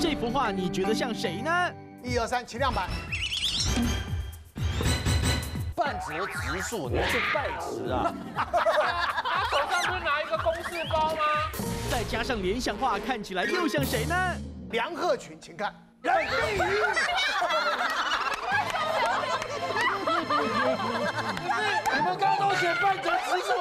这幅画你觉得像谁呢？一二三，请亮板。半折直树，你是半直啊？他手上不是拿一个公式包吗？再加上联想画，看起来又像谁呢？梁鹤群，请看。梁丽鱼。你们刚刚都选半折直树。